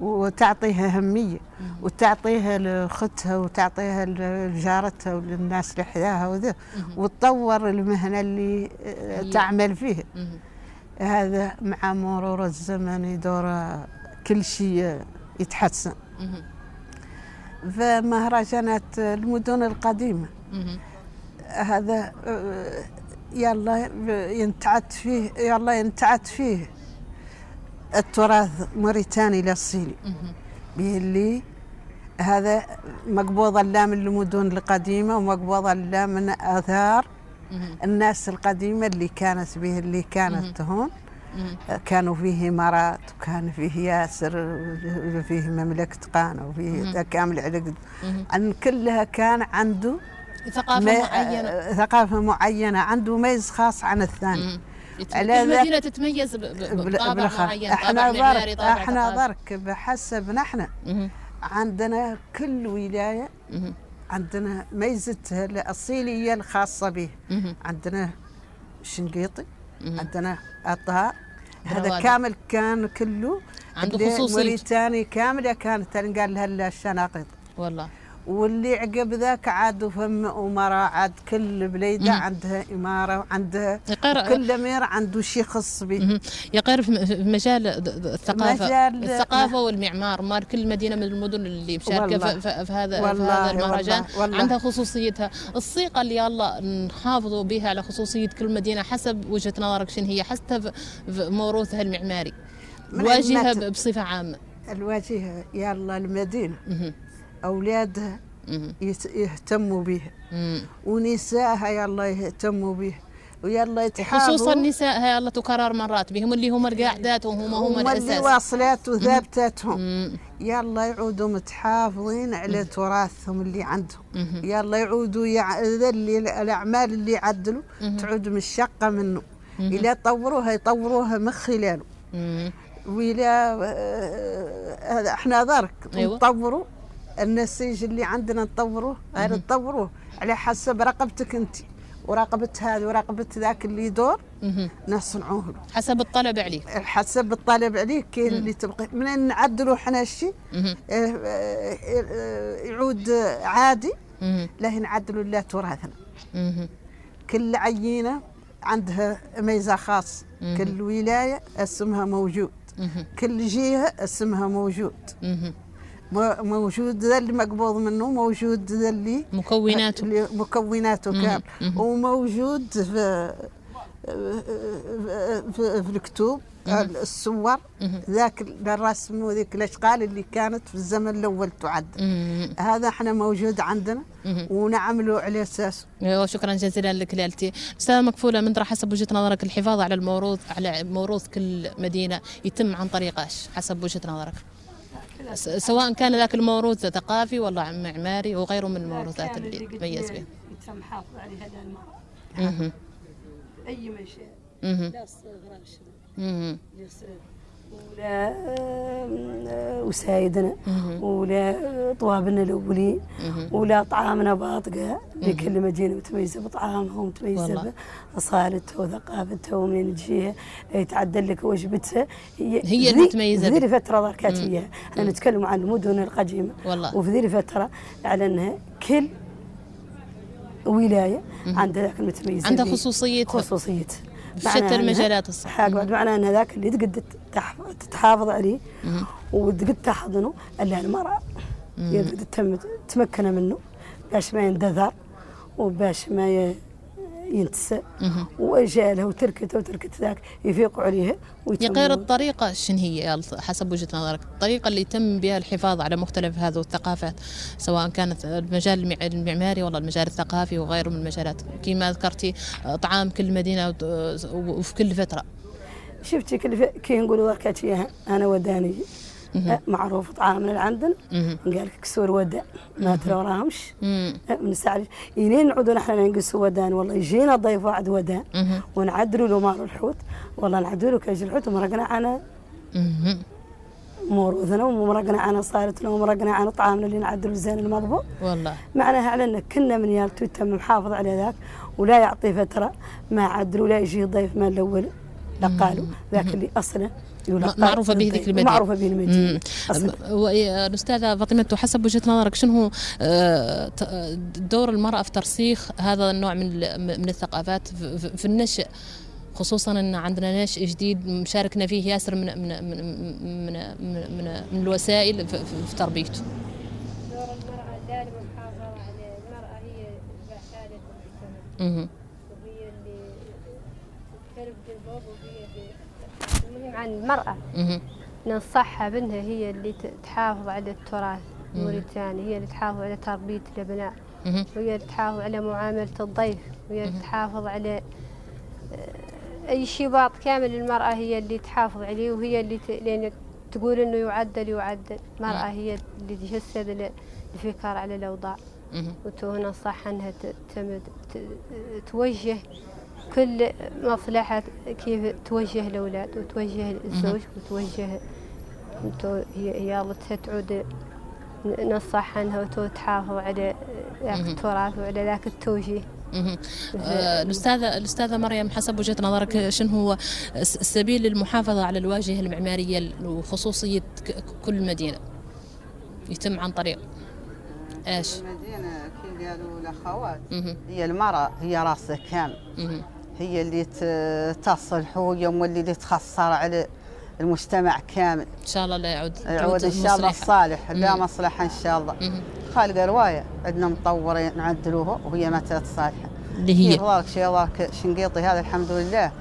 وتعطيها أهمية وتعطيها لأختها وتعطيها لجارتها وللناس اللي حداها وذا وتطور المهنة اللي. تعمل فيها. هذا مع مرور الزمن يدور كل شيء يتحسن مهم. فمهرجانات المدن القديمة. هذا يلا ينتعت فيه يلا ينتعت فيه التراث موريتاني الأصيلي مهم. اللي هذا مقبوض لا من المدن القديمة ومقبوض لا من آثار. الناس القديمة اللي كانت به اللي كانت هون. كانوا فيه إمارات وكان فيه ياسر وفيه مملكة قانا وفيه كامل مهم. عن كلها كان عنده ثقافة ما- معينة آه، ثقافة معينة عنده ميز خاص عن الثاني على المدينة تتميز بطابع. معين إحنا طابع إحنا. ضرك بحسب نحن. عندنا كل ولاية. عندنا ميزتها الأصيلية الخاصة به. عندنا شنقيطي. عندنا أطهار هذا بروادة. كامل كان كله. عنده خصوصية. موريتاني كاملة كانت تنقال لها الشناقيط والله. واللي عقب ذاك عادوا فم أمراء عاد كل بليدة مم. عندها إمارة وعندها كل أمير عنده شيء خاص به. يقر في مجال الثقافة مجال- الثقافة والمعمار مار كل مدينة من المدن اللي مشاركة. في, في, في هذا في هذا المهرجان والله- والله. عندها خصوصيتها الصيغة اللي يلا نحافظوا بها على خصوصية كل مدينة حسب وجهة نظرك شنو هي حتى في موروثها المعماري ب- بصفة عامة الواجهة يلا المدينة. أولادها يهتموا بها. ونسائها يلا يهتموا بها ويلا يتحافظوا خصوصا النساء هاي الله تكرر مرات بهم اللي هم القاعدات وهم هم هم اللي واصلات وثابتاتهم. يلا يعودوا متحافظين على تراثهم اللي عندهم. يلا يعودوا يع... اللي الأعمال اللي يعدلوا. تعود مشقة منه. إلى طوروها يطوروها من خلاله. ولا آه، هذا إحنا ذرك أيوة. نطوروا النسيج اللي عندنا نطوروه غير نطوروه على حسب رقبتك انت ورقبة هذا ورقبة ذاك اللي يدور. نصنعوه له. حسب الطلب عليك حسب الطالب عليك كاين اللي تبقى من نعدلوا إحنا الشيء. آه، آه، آه، يعود عادي. لا نعدلوا لا تراثنا. كل عينة عندها ميزة خاص. كل ولاية اسمها موجود. كل جهة اسمها موجود موجود ذا اللي مقبوض منه موجود ذا اللي مكوناته اللي مكوناته. كامل. وموجود في في, في الكتب الصور. ذاك الرسم وذيك الأشغال اللي كانت في الزمن الأول تعد. هذا إحنا موجود عندنا. ونعمله على اساسه أيوة، شكرا جزيلا لك ليلتي أستاذة مكفوله من حسب وجهة نظرك الحفاظ على الموروث على موروث كل مدينة يتم عن طريق إيش حسب وجهة نظرك سواء كان ذاك الموروث ثقافي ولا معماري وغيره من الموروثات اللي قد يتميز ما به يتم حافظ عليها للمرأة مهم. أي مشي مهم. لا الصغرى مهم. ولا آه، وسايدنا. ولا طوابنا الأولين. ولا طعامنا باطقة لكل مدينه متميزة بطعامها ومتميزه. بأصالتها وثقافتها ومن تجيها يتعدل لك وجبتها هي ذي- المتميزة في ذي. الفترة ذاك هي إحنا نتكلم عن المدن القديمة والله. وفي ذي الفترة على انها كل ولاية عندها ذاك المتميز عندها اللي- خصوصيتها. خصوصيتها شتى المجالات الصح. حاجة بعد معناها أن ذاك اللي تقد تح- تتحافظ عليه. وتقد تحضنه المراه يد- تم تمكن منه. باش ما يندثر. وباش ما ينتسى واجاله وتركته وتركت ذاك. يفيقوا عليه يا ويتمون. غير الطريقة شن هي؟ حسب وجهة نظرك. الطريقة اللي يتم بها الحفاظ على مختلف هذه الثقافات سواء كانت المجال المع- المعماري ولا المجال الثقافي وغيره من المجالات. كما ذكرتي آه، طعام كل مدينة وت- وفي كل فترة. شفتي كل كي نقولوا وركاتي أنا وداني. أه، معروف طعامنا عندنا. قال لك كسور ودان ما مم. أه، من الساعة ينين نعودوا نحن نقصوا ودان. والله يجينا ضيف واحد ودان. ونعدلوا له مال الحوت. والله نعدلوا له كاج الحوت ومرقنا عنا مهم. موروثنا ومرقنا عنا صارت لنا ومرقنا عنا طعامنا اللي نعدلوا زين المضبوط والله. معناها على أن كنا من يالتو تم محافظ على ذاك ولا يعطي فترة ما عدلوا لا يجي ضيف مال الأول لا قالوا ذاك اللي أصلا يقول م- معروفة به ذيك المدينة. معروفة به المدينة. الأستاذة فاطمة حسب وجهة نظرك شنو هو آه، دور المرأة في ترسيخ هذا النوع من من الثقافات؟ في- النشء خصوصا إن عندنا نشء جديد مشاركنا فيه ياسر من من من من, من, من, من الوسائل في, في تربيته. دور المرأة دائما محافظة على المرأة هي بعثالة المجتمع مهم. وهي اللي تربي الباب وهي اللي المهم عن المرأة. ننصحها بأنها هي اللي تحافظ على التراث. الموريتاني هي اللي تحافظ على تربية الأبناء. وهي اللي تحافظ على معاملة الضيف. وهي اللي تحافظ على آه، أي شباط كامل المرأة هي اللي تحافظ عليه. وهي اللي ت... لأن تقول إنه يعدل يعدل. المرأة هي اللي تجسد ال- الفكر على الأوضاع. مهم. وتو ننصح أنها. تمد... توجه كل مصلحة كيف توجه الأولاد وتوجه الزوج وتوجه وتو هي الله تعود ننصح عنها وتو تحافظ على ذاك التراث وعلى ذاك التوجيه. آه، الأستاذة الأستاذة مريم حسب وجهة نظرك شنو هو السبيل للمحافظة على الواجهة المعمارية وخصوصية ك- كل مدينة يتم عن طريق إيش؟ المدينة كي قالوا الأخوات مهم. هي المرأة هي رأسها كامل. هي اللي ت- تصلح وهي اللي تخسر على المجتمع كامل. إن شاء الله لا يعود يعود إن شاء الله. الصالح لا. مصلحة إن شاء الله. مهم. خالقه رواية. عندنا مطورين نعدلوها وهي ما صالحه اللي هي. ضارك شيء ضارك شنقيطي. هذا الحمد لله.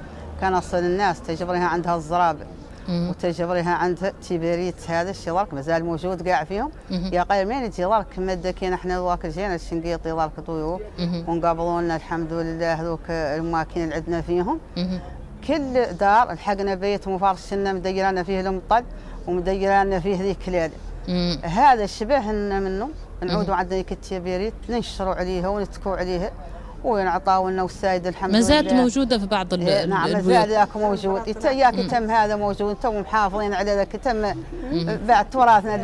كان أصل الناس تجبرها عندها الزرابع مهم. وتجبرها عندها تيبيريت هذا الشيء ضارك مازال موجود قاع فيهم. يا قايل مين يجي ضارك مدكين إحنا ضارك جينا الشنقيطي ضيوف مهم. ونقابلوا لنا الحمد لله هذوك الماكين اللي عندنا فيهم. كل دار الحقنا بيت مفرشنا مديرانا فيه المطل ومديرانا فيه ذيك مم. هذا شبهنا منه نعودوا عندنا ذيك التبيريت ننشروا عليها ونتكوا عليها ونعطاو لنا والسايد الحمد ما زالت لله. موجودة في بعض ال- إيه، نعم ما البيوت. زال ذاك موجود. ياك تم هذا موجود. تو محافظين على ذاك تم بعد تراثنا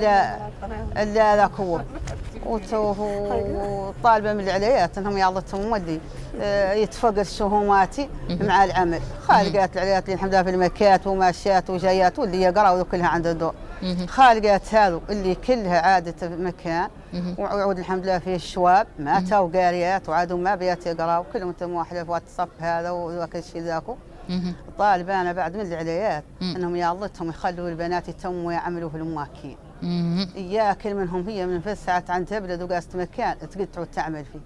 اللي ذاك هو. وطالبة من العليات إنهم يعطتهم مودي آه، يتفق الشهوماتي مع العمل. خالقات العليات اللي الحمد لله في المكات وماشيات وجايات واللي يقراوا كلها عندها دور خالقات هذو اللي كلها عادت في مكان وعود الحمد لله فيه الشواب ماتوا قاريات وعادوا ما بيات يقراوا كلهم تم في الصف هذا وذاك الشيء ذاكو. مهم. طالب أنا بعد من العليات. إنهم يالتهم يخلوا البنات يتموا يعملوا في الماكين مهم. اياك منهم هي من في ساعات عن تبلد وقاست مكان تقعد تعود تعمل فيه.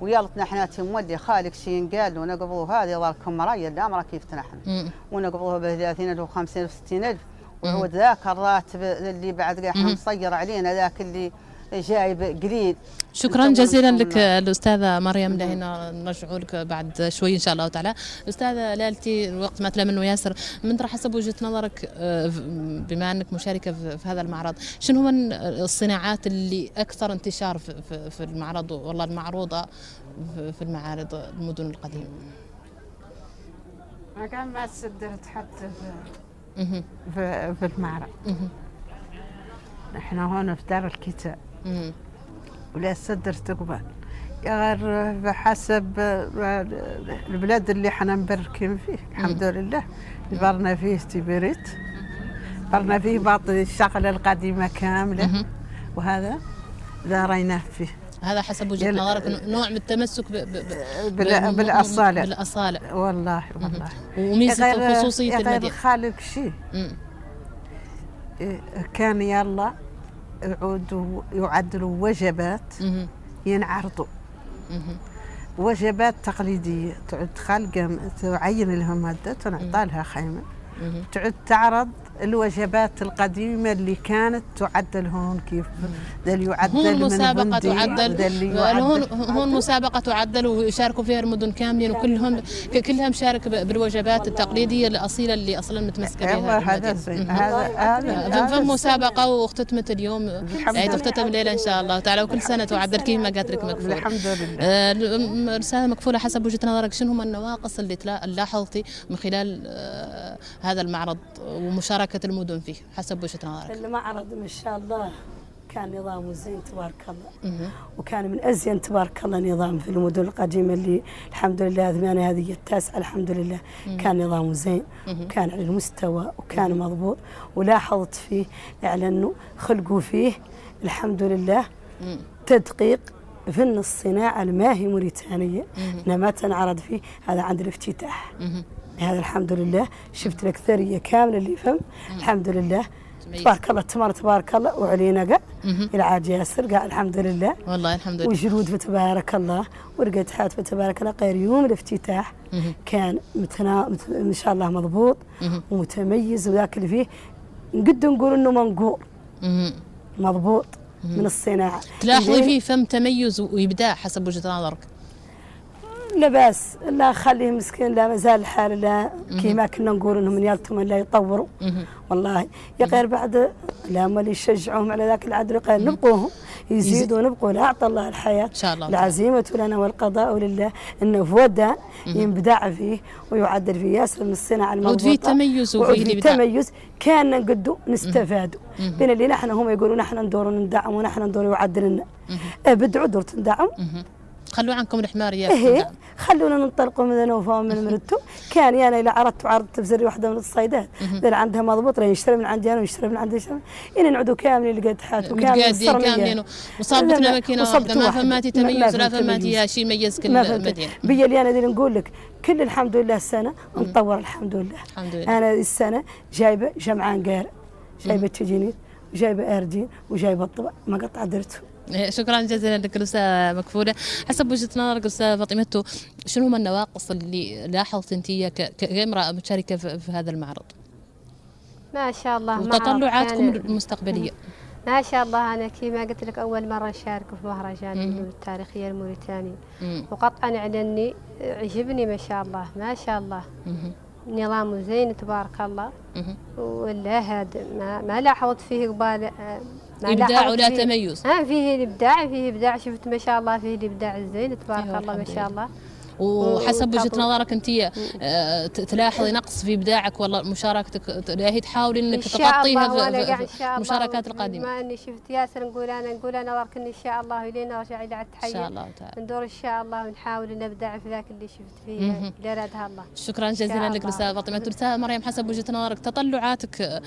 ويالتنا إحنا تمولي خالق شيء قال له نقبضوا هذه ضاركم مرايا لا مرا كيف تنحن. ونقبضوها ب 30000 و 50000 و 60000 وعود ذاك الراتب اللي بعد قاعد. مصير علينا ذاك اللي جايب قليل شكرا جزيلا لك الأستاذة مريم لهنا نرجعوا لك بعد شوي إن شاء الله تعالى أستاذة لالتي الوقت ما تلا منه ياسر من ترى حسب وجهة نظرك آه، بما أنك مشاركة في هذا المعرض شنو هو الصناعات اللي أكثر انتشار في- في في المعرض والله المعروضة في- في المعارض المدن القديمة ما كان ما صدرت حتى في. في, في المعرض. نحن هون في دار الكتاب. ولا صدرت قبل غير بحسب البلاد اللي إحنا مبركين فيه الحمد لله. برنا فيه تبريت برنا فيه بعض الشغلة القديمة كاملة. وهذا ذاريناه فيه. هذا حسب وجهة يلا. نظرك نوع من التمسك ب- ب- ب- بال- بم- بالأصالة. بالأصالة. والله والله. وميزة خصوصيه غير المدينة. خالق شيء. إيه، كان يلا يعودوا يعدلوا وجبات. ينعرضوا. وجبات تقليدية تعد خلقة تعين لها مادة تنعطى لها خيمة مهم. تعد تعرض الوجبات القديمة اللي كانت تعدل هون كيف؟ اللي يعدل هون بندي، تعدل. هون هون مسابقة تعدل ويشاركوا فيها المدن كاملين وكلهم كلها مشارك ب- بالوجبات التقليدية الأصيلة اللي أصلا متمسكة بها هذا. هذا هذا فم مسابقة واختتمت اليوم. عيد لله. اختتم الليلة إن شاء الله. تعالى وكل سنة تعدل كيف ما قالت لك مكفول. الحمد لله. الم- رسالة مكفولة حسب وجهة نظرك. شنو هم النواقص اللي لاحظتي من خلال آه، هذا المعرض ومشاركة المدن فيه حسب وجهة نظرك المعرض ما شاء الله كان نظامه زين تبارك الله. وكان من أزين تبارك الله نظام في المدن القديمة اللي الحمد لله ثمانية هذه التاسعة الحمد لله كان نظامه زين وكان على المستوى وكان مضبوط. ولاحظت فيه على انه خلقوا فيه الحمد لله. تدقيق فن الصناعه الماهي موريتانية. انها ما تنعرض فيه هذا عند الافتتاح. هذا الحمد لله. شفت الاكثريه كاملة اللي فهم. الحمد لله. تبارك الله تمر تبارك الله. وعلينا قا. العاد ياسر قا الحمد لله. والله الحمد لله. وجلود فتبارك الله. ورقة حات فتبارك الله. غير يوم الافتتاح. كان متنا... مت... إن شاء الله مضبوط. ومتميز. وذاك اللي فيه نقد نقول إنه منقور. مضبوط. من الصناعة. تلاحظي؟ فيه فم تميز وإبداع حسب وجهة نظرك. لا باس لا خليه مسكين لا مازال الحال لا كيما كنا نقول إنهم يالتهم لا يطوروا. والله يا غير بعد لا هم اللي يشجعوهم على ذاك العدل قال نبقوهم يزيدوا نبقوا لا أعطى الله الحياة إن شاء الله. العزيمة لنا والقضاء لله. إنه فودا ينبدع فيه ويعدل فيه. ياسر من الصناعه عود المضبوطه فيه تميز وفيه تميز. كان نقدو نستفادوا بين اللي نحن هم يقولوا نحن ندور ندعم ونحن ندور يعدل لنا بدعوا دور تندعم مهم. خلوا عنكم الحمار يا إيه خلونا ننطلقوا من نوفا من مرتو كان يعني اذا عرضت وعرضت بزري واحدة من الصيدات اللي عندها مضبوط راه يشتري من عندي أنا ويشتري من عندي يشتري إن نعودوا كاملين لقيت حات وكامل متقادين كاملين. وصابتنا وصبت واحدة. ما. فماتي ما- ما تميز لا فماتي شيء يميز كل مدينة بيا اللي أنا نقول لك كل الحمد لله السنة نطور الحمد لله. الحمد لله. أنا السنة جايبة جمعان قارئ جايبة تجينيت وجايبة اردين وجايبة الطبع ما قطع درته إيه، شكرا جزيلا لك الاستاذه مكفولة حسب وجهة نظرك استاذه فاطمه شنو هم النواقص اللي لاحظت أنت كامرأة مشاركة في هذا المعرض ما شاء الله وتطلعاتكم المستقبلية [LAUGHS] ما شاء الله أنا كما قلت لك أول مرة نشارك في مهرجان. الفنون التاريخية الموريتاني. وقطعا على أني عجبني ما شاء الله ما شاء الله مهم. نظامه زين تبارك الله. ولا هذا ما, ما لاحظت فيه قبال آه، إبداع ولا تميز. ها فيه الإبداع فيه إبداع. شفت ما شاء الله فيه الإبداع الزين. تبارك أيوة، الله ما شاء لله. الله. وحسب وجهة. نظرك أنت آه، تلاحظي نقص في إبداعك ولا مشاركتك هي تحاولي إن انك تغطيها في- إن المشاركات القادمة. ما إني شفت ياسر نقول أنا نقول أنا برك إن شاء الله لين نرجع إلى إن التحيه شاء الله تعالى. ندور إن شاء الله ونحاول نبدع في ذاك اللي شفت فيه. اللي ارادها الله. شكرا جزيلا لك. الاستاذه فاطمة. الاستاذه مريم حسب وجهة نظرك تطلعاتك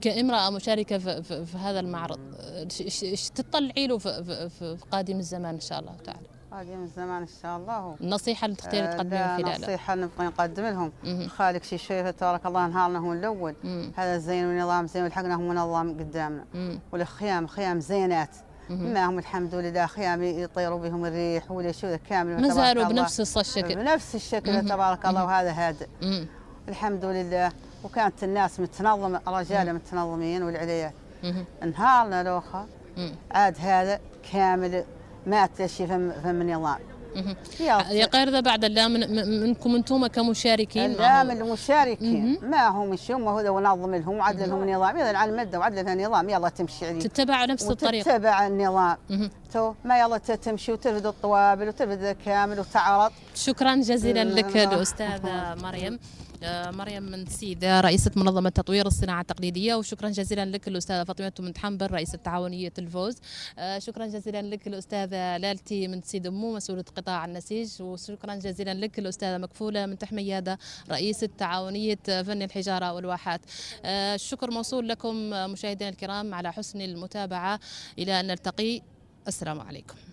كامرأة مشاركة في, في, في هذا المعرض إيش تطلعي له في, في في قادم الزمان إن شاء الله تعالى. قادم الزمان إن شاء الله النصيحه اللي تختاري آه، تقدمين لا خلالها نصيحة نبغى نقدم لهم. خالق شي شوي تبارك الله نهارنا هو الأول مم. هذا زين ونظام زين ولحقنا هم منظم قدامنا. والخيام خيام زينات. ما هم الحمد لله خيام يطيروا بهم الريح ولا شو كامل ما زالوا. بنفس الشكل بنفس الشكل. تبارك الله وهذا هادئ. الحمد لله وكانت الناس متنظمة رجال متنظمين والعليات. نهارنا لوخة مم. عاد هذا كامل ما تشي فم, فم نظام. يا ذا بعد لا من من- منكم أنتم كمشاركين. لا. من المشاركين. ما هم شو ما هو ذا ونظم لهم وعدل لهم النظام. اذا على المدة وعدل لها نظام يلا تمشي عليه. تتبعوا نفس الطريقة وتتبع النظام. تو ما يلا تمشي وترفد الطوابل وترفد كامل وتعرض. شكرا جزيلا لك. الأستاذة مريم. [LAUGHS] مريم من سيدة رئيسة منظمة تطوير الصناعة التقليدية. وشكرا جزيلا لك الأستاذة فاطمة من حنبل رئيسة تعاونية الفوز. آه، شكرا جزيلا لك الأستاذة لالتي من سيد أمو مسؤولة قطاع النسيج. وشكرا جزيلا لك الأستاذة مكفولة من تحميادة رئيسة تعاونية فن الحجارة والواحات. آه، الشكر موصول لكم آه، مشاهدينا الكرام على حسن المتابعة. إلى أن نلتقي. السلام عليكم.